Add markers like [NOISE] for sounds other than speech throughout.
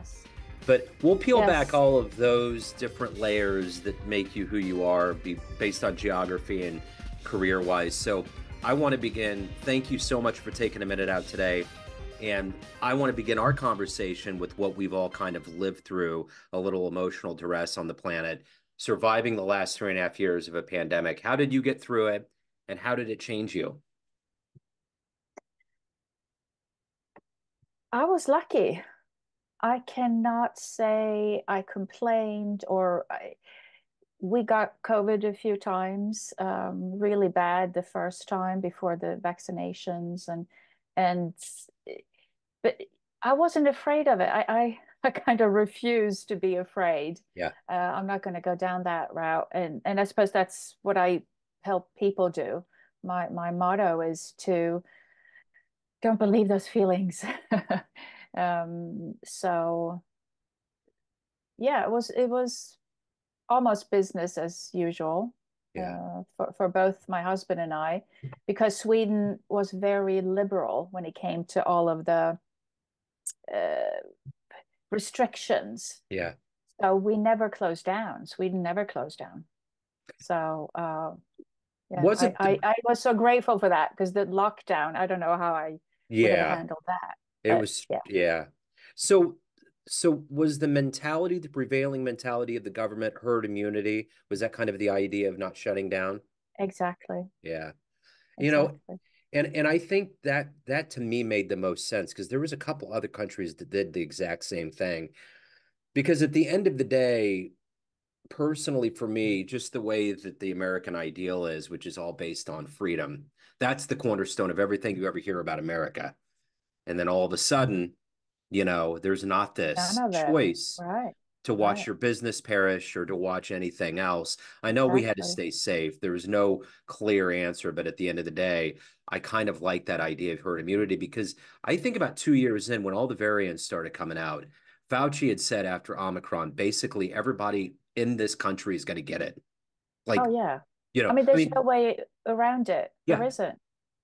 Yes. But we'll peel Yes. back all of those different layers that make you who you are, be based on geography and career wise. So I want to begin. Thank you so much for taking a minute out today. And I want to begin our conversation with what we've all kind of lived through a little emotional duress on the planet, surviving the last three and a half years of a pandemic. How did you get through it? And how did it change you? I was lucky. I cannot say I complained or I, we got COVID a few times, um, really bad the first time before the vaccinations and and but I wasn't afraid of it. I I, [LAUGHS] I kind of refused to be afraid. Yeah. Uh, I'm not going to go down that route, and and I suppose that's what I help people do. My my motto is to don't believe those feelings. [LAUGHS] um, so yeah, it was it was almost business as usual Yeah. uh, for for both my husband and I, because Sweden was very liberal when it came to all of the uh, restrictions. Yeah. So we never closed down. Sweden never closed down. So uh, yeah, Was I, the- I, I was so grateful for that because the lockdown, I don't know how I Yeah. handled that. It But, was, yeah. yeah. So, so was the mentality, the prevailing mentality of the government herd immunity? Was that kind of the idea of not shutting down? Exactly. Yeah. You know, and and I think that that to me made the most sense because there was a couple other countries that did the exact same thing. Because at the end of the day, personally for me, just the way that the American ideal is, which is all based on freedom, that's the cornerstone of everything you ever hear about America. And then all of a sudden, you know, there's not this None of it. choice Right. to watch right. your business perish or to watch anything else. I know we had to stay safe. There was no clear answer, but at the end of the day, I kind of like that idea of herd immunity because I think about two years in when all the variants started coming out, Fauci had said after Omicron, basically everybody in this country is going to get it. Like, oh yeah. you know, I mean, there's no way around it. There Yeah. isn't.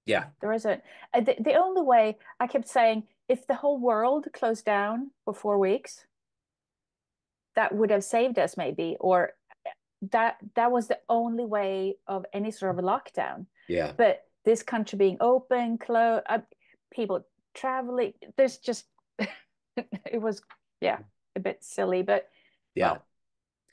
Yeah, There isn't. Uh, The, the only way I kept saying, if the whole world closed down for four weeks, that would have saved us maybe, or that that was the only way of any sort of a lockdown. yeah, But this country being open, close, uh, people traveling, there's just [LAUGHS] it was yeah a bit silly, but yeah. well,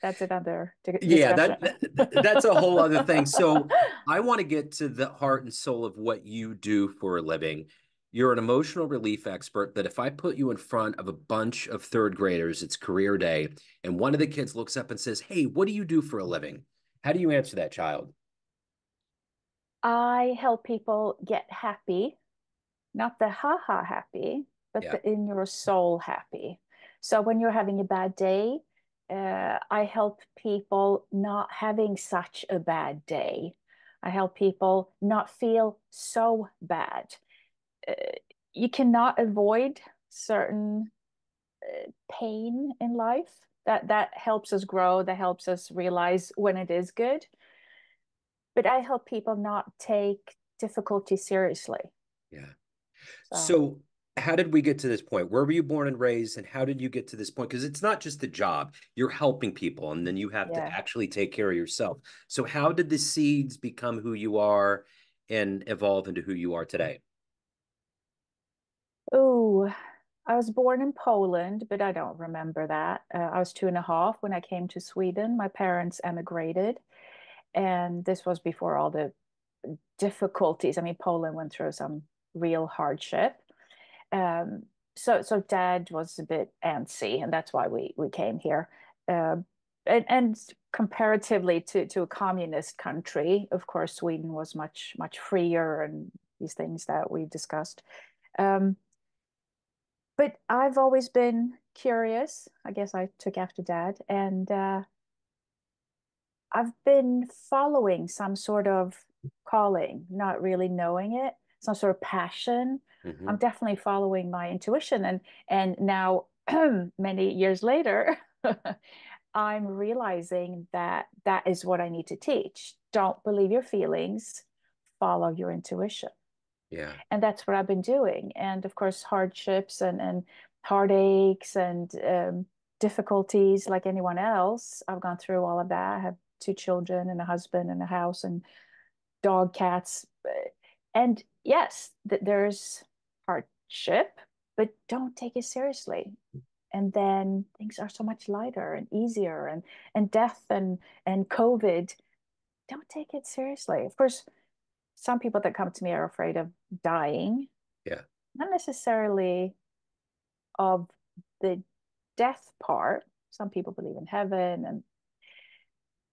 that's another Yeah, that, that- that's a whole other thing. So [LAUGHS] I want to get to the heart and soul of what you do for a living. You're an emotional relief expert, that if I put you in front of a bunch of third graders, it's career day, and one of the kids looks up and says, Hey, what do you do for a living? How do you answer that child? I help people get happy, not the haha happy, but Yeah. the in your soul happy. So when you're having a bad day, uh, I help people not having such a bad day. I help people not feel so bad. Uh, you cannot avoid certain uh, pain in life. That that helps us grow. That helps us realize when it is good but I help people not take difficulty seriously. Yeah. So, So, how did we get to this point? Where were you born and raised, and how did you get to this point? Because it's not just the job, you're helping people, and then you have to actually take care of yourself. So, how did the seeds become who you are and evolve into who you are today? oh, I was born in Poland, but I don't remember that. Uh, I was two and a half when I came to Sweden. My parents emigrated, and this was before all the difficulties. I mean, Poland went through some real hardship. Um, so, so dad was a bit antsy, and that's why we we came here. Uh, and, and comparatively to to a communist country, of course, Sweden was much much freer and these things that we discussed. Um, but I've always been curious. I guess I took after dad, and uh, I've been following some sort of calling, not really knowing it, some sort of passion. Mhm. I'm definitely following my intuition, and and now [CLEARS THROAT] many years later, [LAUGHS] I'm realizing that that is what I need to teach. Don't believe your feelings, follow your intuition Yeah. and that's what I've been doing. And of course, hardships and and heartaches and um, difficulties like anyone else. I've gone through all of that. I have two children and a husband and a house and dog, cats. And yes, th- there's hardship, but don't take it seriously. And then things are so much lighter and easier and and death and and COVID, don't take it seriously. Of course, some people that come to me are afraid of dying. Yeah. Not necessarily of the death part. Some people believe in heaven and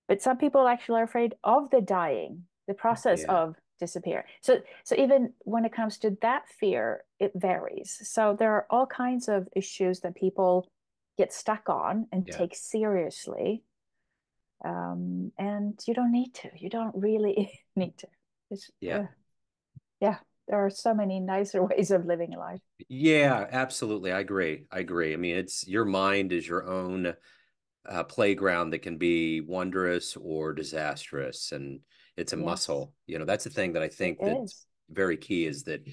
but some people actually are afraid of the dying, the process yeah. of disappear. So so even when it comes to that fear, it varies. So there are all kinds of issues that people get stuck on and yeah. take seriously. Um, and you don't need to. You don't really [LAUGHS] need to. It's, yeah. Uh, yeah there are so many nicer [LAUGHS] ways of living life. Yeah, absolutely. I agree. I agree. I mean, it's your mind is your own uh, playground that can be wondrous or disastrous, and it's a yes. muscle. You know, that's the thing that I think it that's is. very key is that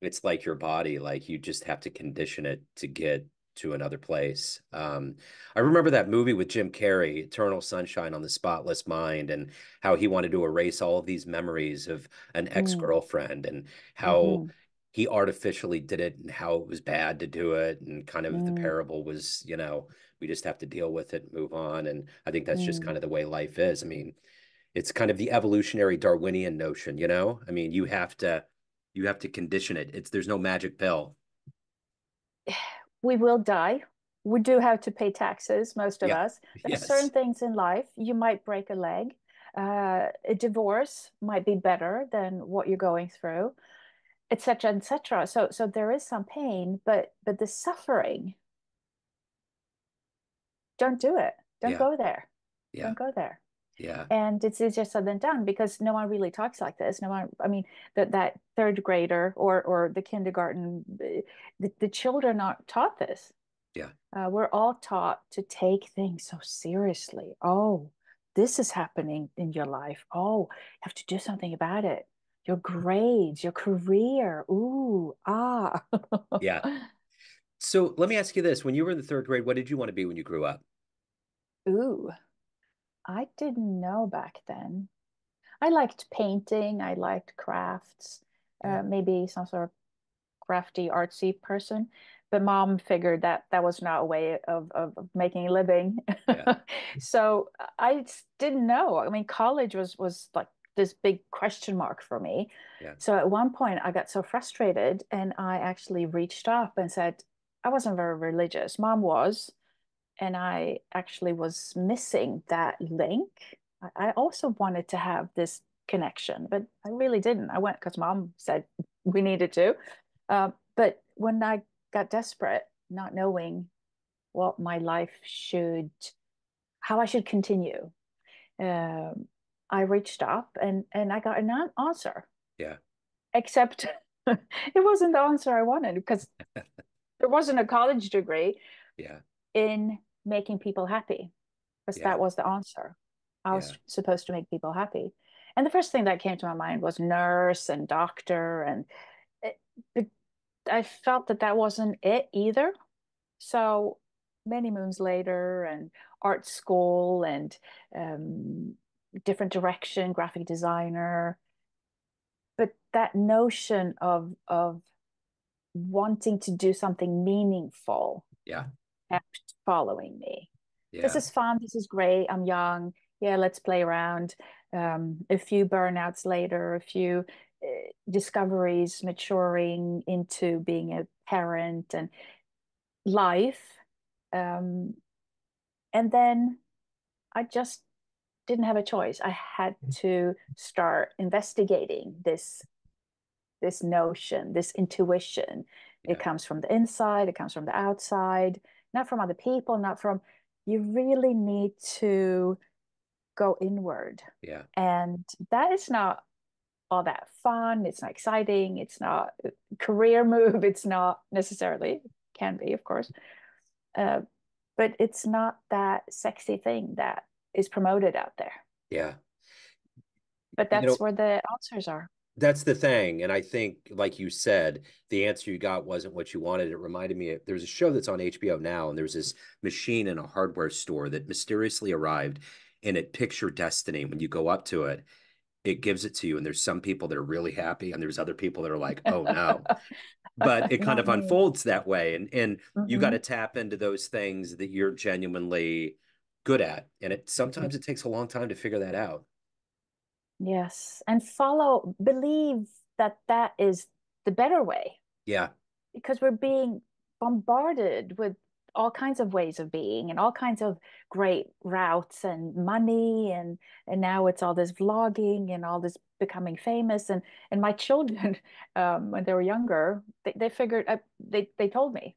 it's like your body. Like you just have to condition it to get to another place. Um, I remember that movie with Jim Carrey, Eternal Sunshine on the Spotless Mind, and how he wanted to erase all of these memories of an ex girlfriend mm. and how mm-hmm. he artificially did it and how it was bad to do it. And kind of mm. the parable was, you know, we just have to deal with it, move on. And I think that's mm. just kind of the way life is. I mean, it's kind of the evolutionary Darwinian notion, you know? I mean, you have to you have to condition it. It's there's no magic pill we will die. We do have to pay taxes, most of yeah. us. There's yes. certain things in life. You might break a leg. Uh, a divorce might be better than what you're going through, etc., etc. So, so there is some pain, but but the suffering. Don't do it. Don't yeah. go there. Yeah. Don't go there. Yeah. And it's easier said than done because no one really talks like this. No one, I mean, that that third grader or or the kindergarten, the, the children aren't taught this. Yeah. Uh, we're all taught to take things so seriously. Oh, this is happening in your life. Oh, you have to do something about it. Your grades, your career. Ooh, ah. yeah. [LAUGHS] So let me ask you this: When you were in the third grade, what did you want to be when you grew up? Ooh. I didn't know back then. I liked painting, I liked crafts, uh, maybe some sort of crafty, artsy person. But mom figured that that was not a way of, of, of making a living. Yeah. [LAUGHS] so I didn't know. I mean, college was was like this big question mark for me. Yeah. So at one point I got so frustrated and I actually reached up and said, I wasn't very religious. Mom was and I actually was missing that link. I also wanted to have this connection, but I really didn't. I went because mom said [LAUGHS] we needed to. Uh, but when I got desperate, not knowing what my life should, how I should continue, um, I reached up and and I got an answer. Yeah. Except [LAUGHS] it wasn't the answer I wanted because [LAUGHS] there wasn't a college degree. Yeah in making people happy because yeah. that was the answer. I was yeah. supposed to make people happy. And the first thing that came to my mind was nurse and doctor and it, it, i felt that that wasn't it either. So many moons later and art school and um, different direction graphic designer. But that notion of of wanting to do something meaningful yeah kept following me. Yeah. This is fun. This is great. I'm young. Yeah, let's play around. Um, a few burnouts later, a few uh, discoveries, maturing into being a parent and life. Um, and then I just didn't have a choice. I had to start investigating this this notion, this intuition. Yeah. It comes from the inside, it comes from the outside not from other people, not from, you really need to go inward. Yeah. And that is not all that fun. It's not exciting. It's not career [LAUGHS] move. It's not necessarily, can be, of course. Uh, but it's not that sexy thing that is promoted out there. Yeah. But that's you know, where the answers are. That's the thing. And I think, like you said, the answer you got wasn't what you wanted. It reminded me of there's a show that's on HBO now, and there's this machine in a hardware store that mysteriously arrived and it picks your destiny. When you go up to it, it gives it to you. And there's some people that are really happy, and there's other people that are like, oh no. [LAUGHS] but it kind of unfolds that way. And and mm-hmm. you got to tap into those things that you're genuinely good at. And it sometimes it takes a long time to figure that out. Yes. And follow, believe that that is the better way. Yeah. Because we're being bombarded with all kinds of ways of being and all kinds of great routes and money and and now it's all this vlogging and all this becoming famous and and my [LAUGHS] children um, when they were younger they, they figured uh, they they told me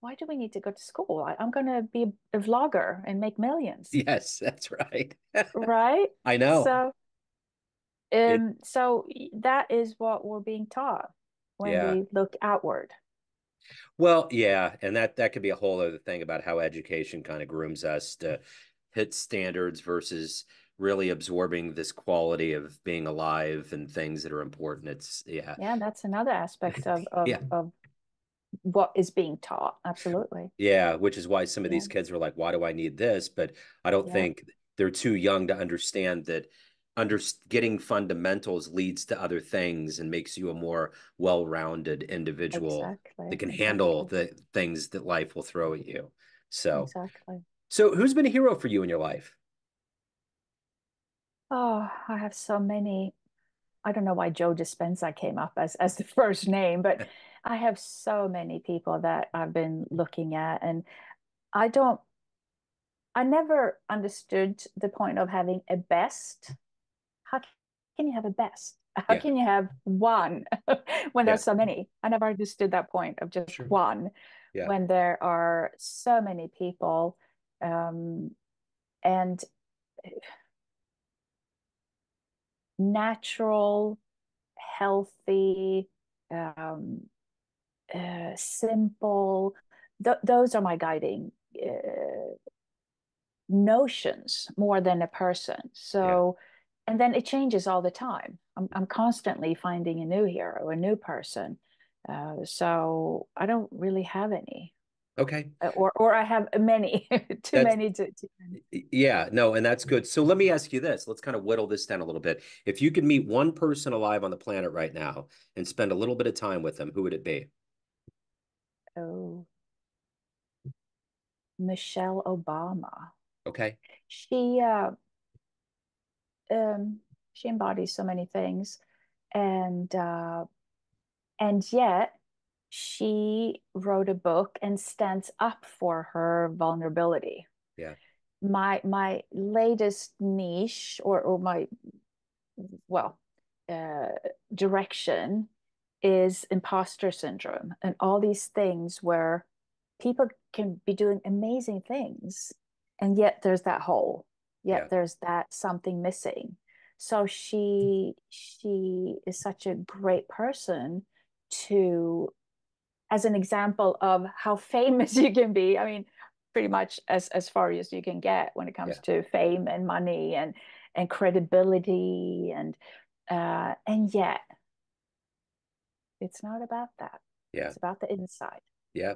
why do we need to go to school I, am going to be a vlogger and make millions yes that's right [LAUGHS] right i know so and it, so that is what we're being taught when yeah. we look outward. Well, yeah, and that that could be a whole other thing about how education kind of grooms us to hit standards versus really absorbing this quality of being alive and things that are important. It's yeah. Yeah, that's another aspect of [LAUGHS] of, yeah. of what is being taught. Absolutely. Yeah, which is why some of yeah. these kids are like, why do I need this? But I don't think they're too young to understand that under getting fundamentals leads to other things and makes you a more well-rounded individual exactly. that can handle the things that life will throw at you. So exactly. so who's been a hero for you in your life? Oh i have so many. I don't know why joe dispenza came up as as the [LAUGHS] first name but [LAUGHS] i have so many people that i've been looking at and i don't I never understood the point of having a best how can you have a best? How yeah. can you have one [LAUGHS] when there's yeah. so many? I never understood that point of just sure. one yeah. when there are so many people. Um, and natural, healthy, um, uh, simple. Th- those are my guiding uh, notions more than a person. So and then it changes all the time. I'm, I'm constantly finding a new hero, a new person. Uh, so I don't really have any. Okay. Uh, or or I have many, [LAUGHS] too that's, many to, to. Yeah, no, and that's good. So let me ask you this. Let's kind of whittle this down a little bit. If you could meet one person alive on the planet right now and spend a little bit of time with them, who would it be? Oh, Michelle Obama. Okay. She uh um, she embodies so many things, and uh, and yet she wrote a book and stands up for her vulnerability. Yeah. My my latest niche or or my well uh, direction is imposter syndrome and all these things where people can be doing amazing things and yet there's that hole yet yeah. there's that something missing. So she she is such a great person to as an example of how [LAUGHS] famous you can be i mean pretty much as as far as you can get when it comes yeah. to fame and money and and credibility and uh and yet it's not about that. Yeah. It's about the inside. Yeah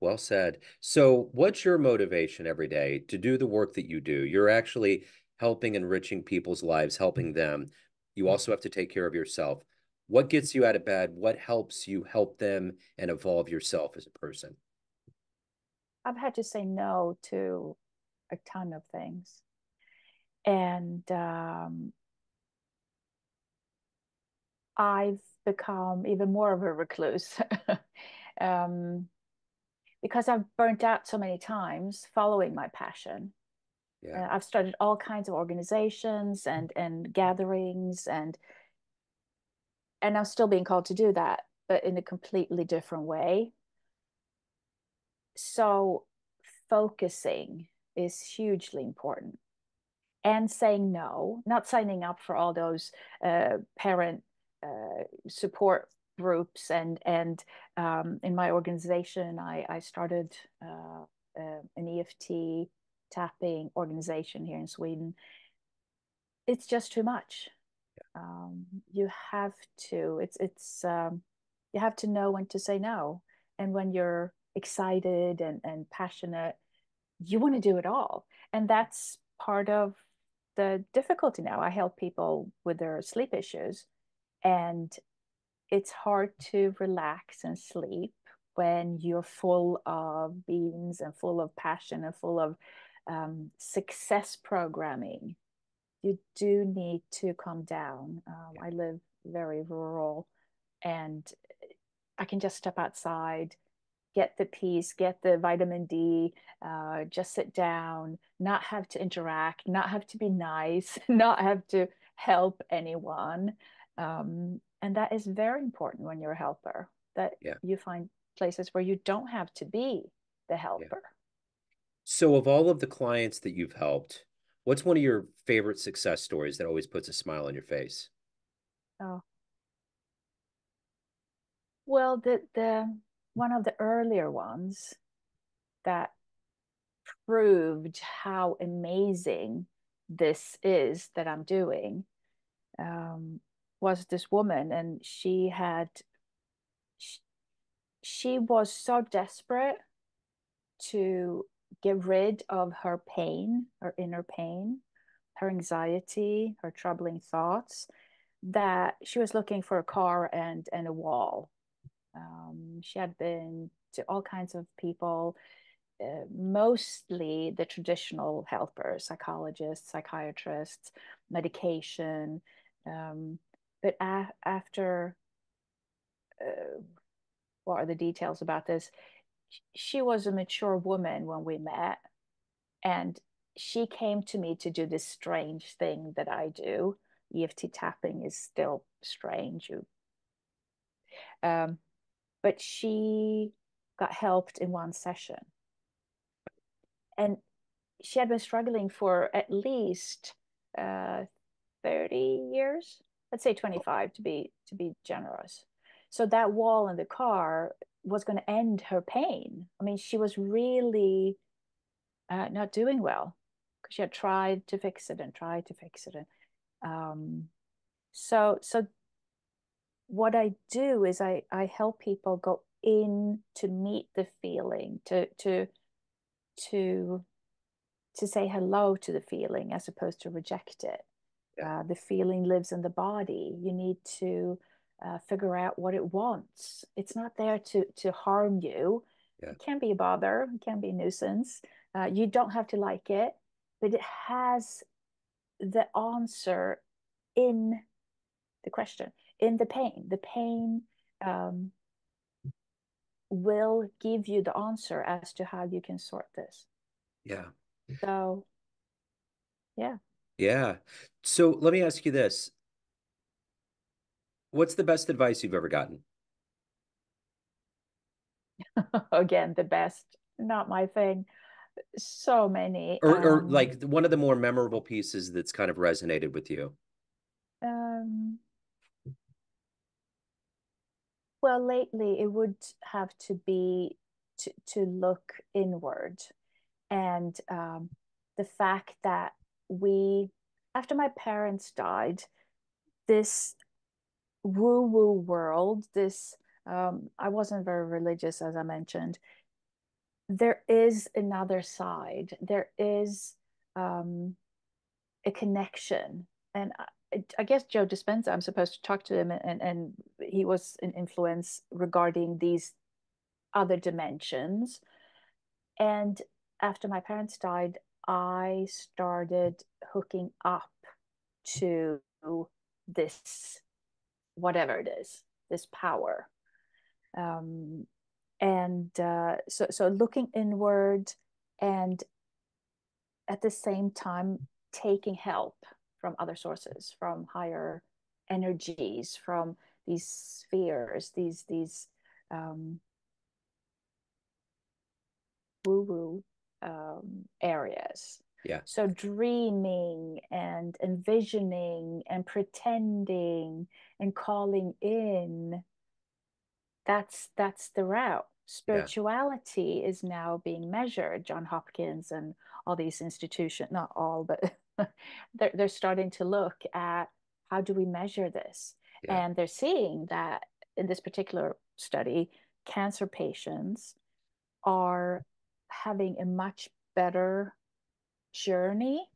well said. So, what's your motivation every day to do the work that you do? You're actually helping enriching people's lives, helping them. You mm. also have to take care of yourself. What gets you out of bed? What helps you help them and evolve yourself as a person? I've had to say no to a ton of things. And um, I've become even more of a recluse. [LAUGHS] um, because I've burnt out so many times following my passion. Yeah. Uh, I've started all kinds of organizations and and gatherings and and I'm still being called to do that, but in a completely different way. So focusing is hugely important and saying no, not signing up for all those uh, parent uh, support groups and and um, in my organization I, I started uh, uh, an EFT tapping organization here in Sweden. It's just too much. Um, you have to. It's it's um, you have to know when to say no, and when you're excited and and passionate, you want to do it all, and that's part of the difficulty now. I help people with their sleep issues, and it's hard to relax and sleep when you're full of beans and full of passion and full of um, success programming. You do need to calm down. Um, I live very rural and I can just step outside, get the peace, get the vitamin D, uh, just sit down, not have to interact, not have to be nice, [LAUGHS] not have to help anyone. Um, and that is very important when you're a helper, that yeah. you find places where you don't have to be the helper. Yeah. So, of all of the clients that you've helped, what's one of your favorite success stories that always puts a smile on your face? Oh, well, the the one of the earlier ones that proved how amazing this is that I'm doing um, was this woman, and she had she she was so desperate to get rid of her pain, her inner pain, her anxiety, her troubling thoughts, that she was looking for a car and, and a wall. Um, she had been to all kinds of people, uh, mostly the traditional helpers, psychologists, psychiatrists, medication. Um, but a- after uh, what are the details about this? She was a mature woman when we met, and she came to me to do this strange thing that I do. EFT tapping is still strange. You, um, but she got helped in one session, and she had been struggling for at least uh, 30 years let's say 25 to be to be generous so that wall in the car was going to end her pain. I mean, she was really uh, not doing well because she had tried to fix it and tried to fix it. And, um, so, so what I do is I, I help people go in to meet the feeling, to, to, to, to say hello to the feeling as opposed to reject it. Uh, the feeling lives in the body. You need to uh, figure out what it wants. It's not there to to harm you. Yeah. It can be a bother. It can be a nuisance. Uh, you don't have to like it, but it has the answer in the question, in the pain. The pain um, will give you the answer as to how you can sort this. Yeah. So, yeah. Yeah. So let me ask you this What's the best advice you've ever gotten? [LAUGHS] Again, the best, not my thing. So many. Or, um, like one of the more memorable pieces that's kind of resonated with you. Um, well, lately it would have to be to, to look inward. And um, the fact that we, after my parents died, this woo woo world, this, um, I wasn't very religious, as I mentioned. There is another side, there is um, a connection. And I, I guess Joe Dispenza, I'm supposed to talk to him, and, and he was an influence regarding these other dimensions. And after my parents died, I started hooking up to this whatever it is, this power. Um, and uh, so, so looking inward and at the same time taking help from other sources, from higher energies, from these spheres, these these um, woo woo um, areas yeah. So dreaming and envisioning and pretending and calling in that's that's the route. Spirituality yeah. is now being measured. John Hopkins and all these institutions, not all, but [LAUGHS] they're, they're starting to look at how do we measure this? Yeah. And they're seeing that in this particular study, cancer patients are having a much better journey.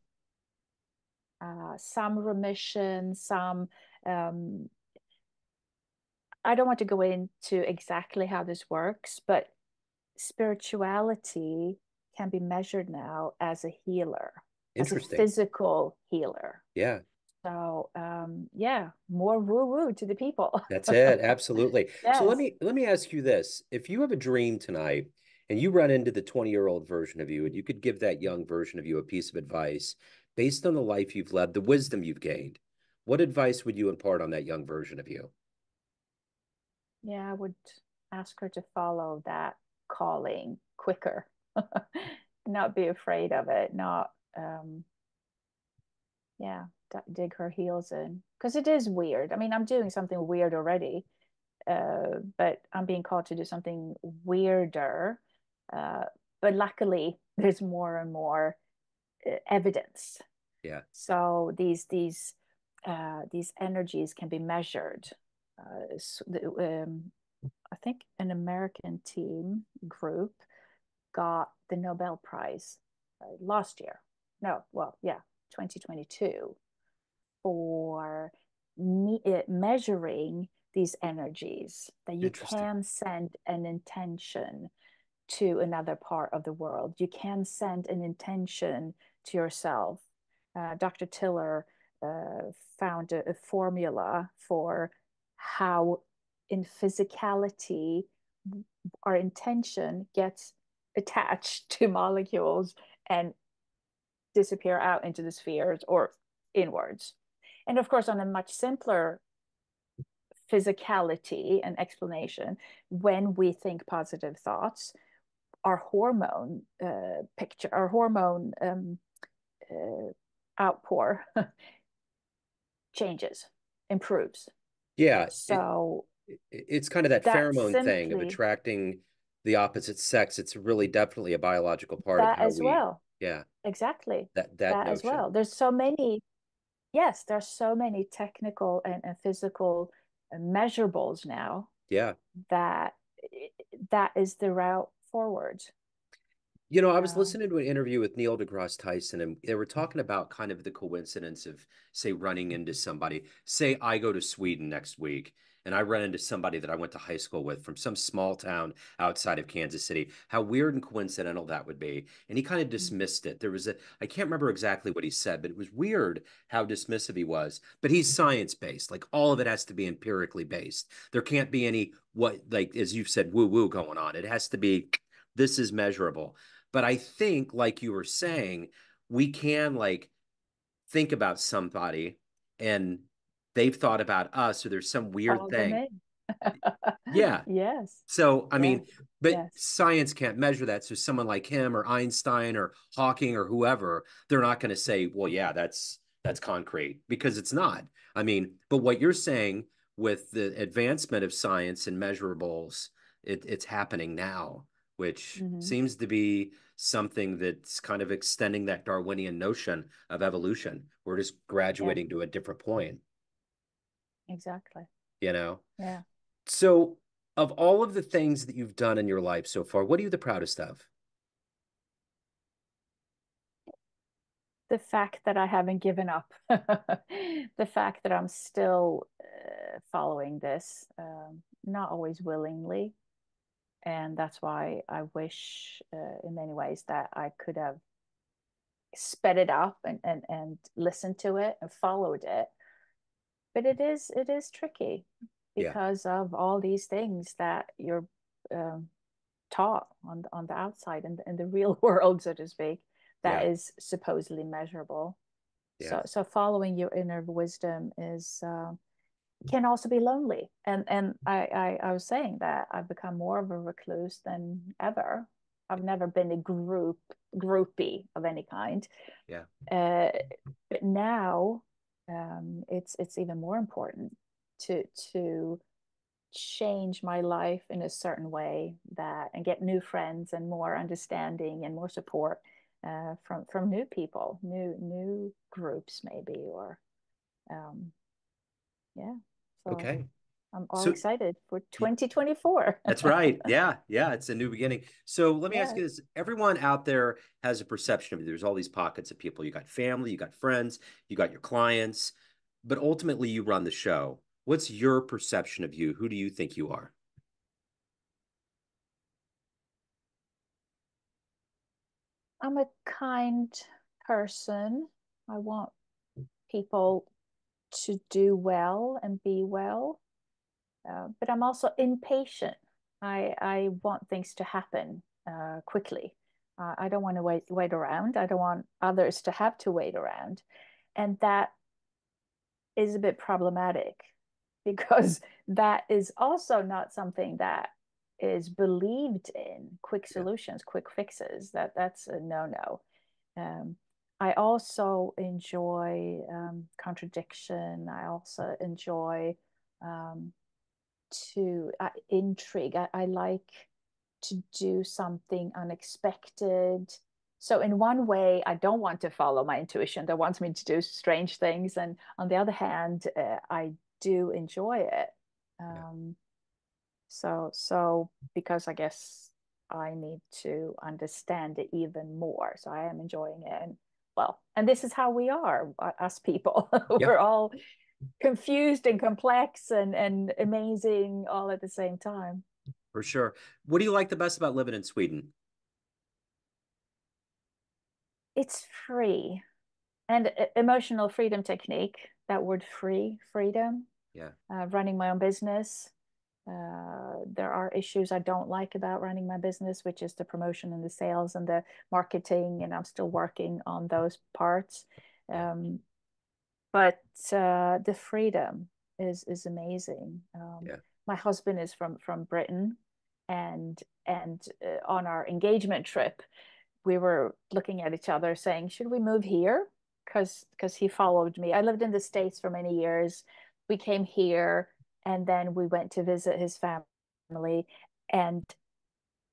Uh, some remission, some. Um, I don't want to go into exactly how this works, but spirituality can be measured now as a healer, as a physical healer. Yeah. So um, yeah, more woo woo to the people. That's it. [LAUGHS] Absolutely. yes. So let me let me ask you this: If you have a dream tonight and you run into the twenty year old version of you, and you could give that young version of you a piece of advice based on the life you've led, the wisdom you've gained, what advice would you impart on that young version of you? Yeah, I would ask her to follow that calling quicker, [LAUGHS] not be afraid of it, not um, yeah dig her heels in because it is weird. I mean, I'm doing something weird already, uh, but I'm being called to do something weirder. Uh, but luckily, there's more and more uh, evidence. Yeah. So these these uh, these energies can be measured. Uh, so the, um, I think an American team group got the Nobel Prize uh, last year. No, well, yeah, 2022 for me- measuring these energies that you can send an intention to another part of the world. You can send an intention to yourself. Uh, dr tiller uh, found a, a, formula for how in physicality our intention gets attached [LAUGHS] to molecules and disappear out into the spheres or inwards. And of course, on a much simpler physicality and explanation, when we think positive thoughts, our hormone uh, picture, our hormone um, uh, outpour [LAUGHS] changes, improves. Yeah. So it, it's kind of that pheromone simply, thing of attracting the opposite sex. It's really definitely a biological part of how as we, well. Yeah. Exactly. That that, that as well. There's so many yes, there's so many technical and, and physical measurables now. Yeah. That that is the route forward. You know, I was listening to an interview with Neil deGrasse Tyson, and they were talking about kind of the coincidence of, say, running into somebody. Say, I go to Sweden next week, and I run into somebody that I went to high school with from some small town outside of Kansas City. How weird and coincidental that would be. And he kind of mm. dismissed it. There was a, I can't remember exactly what he said, but it was weird how dismissive he was. But he's science based. Like all of it has to be empirically based. There can't be any, what, like, as you've said, woo woo going on. It has to be, this is measurable. But I think, like you were saying, we can like think about somebody and they've thought about us or there's some weird thing. yeah. [LAUGHS] Yes. So, I yes. mean, but yes. science can't measure that. So, someone like him or Einstein or Hawking or whoever, they're not going to say, well, yeah, that's that's concrete because it's not. I mean, but what you're saying with the advancement of science and measurables, it, it's happening now, which mm-hmm. seems to be something that's kind of extending that Darwinian notion of evolution. We're just graduating yeah. to a different point. Exactly. You know? Yeah. So, of all of the things that you've done in your life so far, what are you the proudest of? The fact that I haven't given up, [LAUGHS] the fact that I'm still uh, following this, um, not always willingly. And that's why I wish, uh, in many ways, that I could have sped it up and, and, and listened to it and followed it but it is it is tricky because yeah. of all these things that you're um, taught on on the outside and in, in the [LAUGHS] real world, so to speak, that yeah. is supposedly measurable. Yeah. So so following your inner wisdom is uh, can also be lonely. And and I, I I was saying that I've become more of a recluse than ever. I've never been a group groupie of any kind. Yeah. Uh, but now um, it's it's even more important to to change my life in a certain way that and get new friends and more understanding and more support uh, from from new people, new new groups maybe or um, yeah. So okay. I'm all so, excited for 2024. [LAUGHS] that's right. Yeah. Yeah. It's a new beginning. So let me ask you this. Everyone out there has a perception of you. There's all these pockets of people. You got family, you got friends, you got your clients, but ultimately you run the show. What's your perception of you? Who do you think you are? I'm a kind person. I want people to do well and be well. Uh, but I'm also impatient. I, I want things to happen uh, quickly. Uh, I don't want to wait, wait around. I don't want others to have to wait around. And that is a bit problematic [LAUGHS] because that is also not something that is believed in quick solutions, quick fixes. That that's a no-no. Um, I also enjoy um, contradiction. I also enjoy um, to uh, intrigue. I, I like to do something unexpected. So in one way, I don't want to follow my intuition that wants me to do strange things, and on the other hand, uh, I do enjoy it. Um, yeah. So so because I guess I need to understand it even more. So I am enjoying it, and well, and this is how we are, us people. [LAUGHS] We're all confused and complex and and amazing all at the same time. For sure. What do you like the best about living in Sweden? It's free. And emotional freedom technique, that word free, freedom. Yeah. Uh, running my own business. Uh, there are issues I don't like about running my business, which is the promotion and the sales and the marketing, and I'm still working on those parts. Um, but uh, the freedom is is amazing. Um, yeah. My husband is from from Britain, and and uh, on our engagement trip, we were looking at each other, saying, "Should we move here?" Because because he followed me. I lived in the states for many years. We came here, and then we went to visit his family, and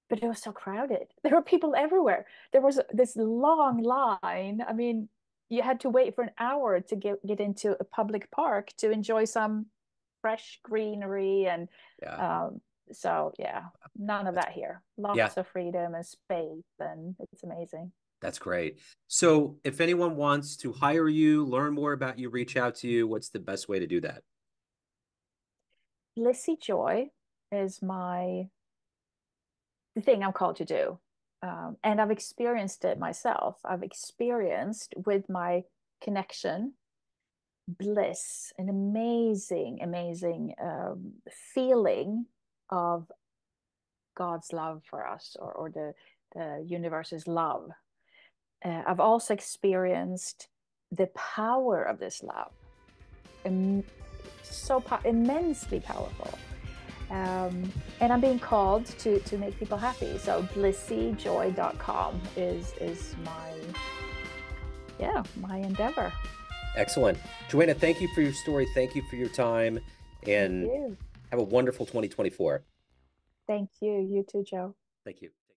but it was so crowded. [LAUGHS] There were people everywhere. There was this long line. I mean, you had to wait for an hour to get get into a public park to enjoy some fresh greenery and yeah. um, so yeah none of that here lots yeah. of freedom and space and it's amazing That's great. So, if anyone wants to hire you, learn more about you, reach out to you, what's the best way to do that? Blissy Joy is my the thing I'm called to do um, and I've experienced it myself. I've experienced with my connection bliss, an amazing, amazing um, feeling of God's love for us or, or the, the universe's love. Uh, I've also experienced the power of this love, so po- immensely powerful. Um, and I'm being called to, to make people happy. So blissyjoy.com is, is my, yeah, my endeavor. Excellent. Joanna, thank you for your story. Thank you for your time and have a wonderful 2024. Thank you. You too, Joe. Thank you.